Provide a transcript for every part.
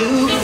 do.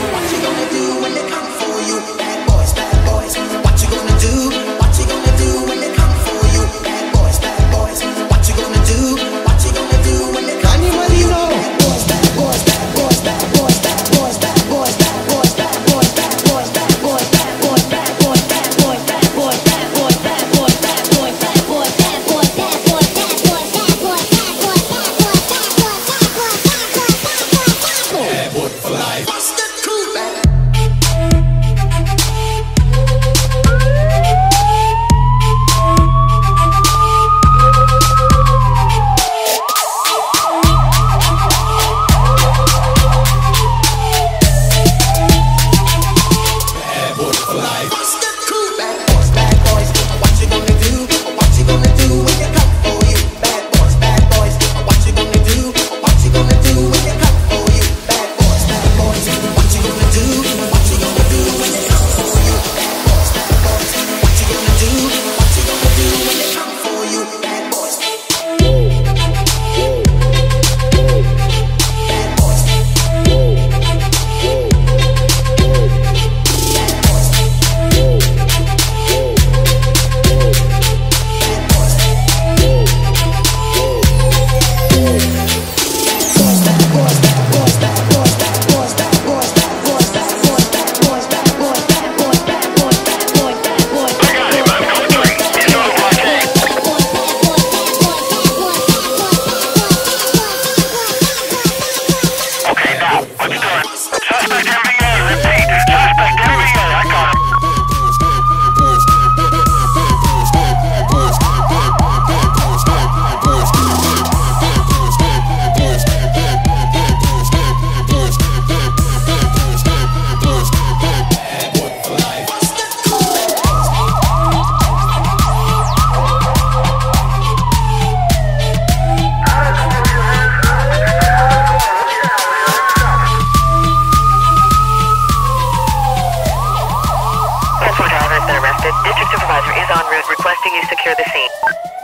What you doing? Suspect MV The district supervisor is en route requesting you secure the scene.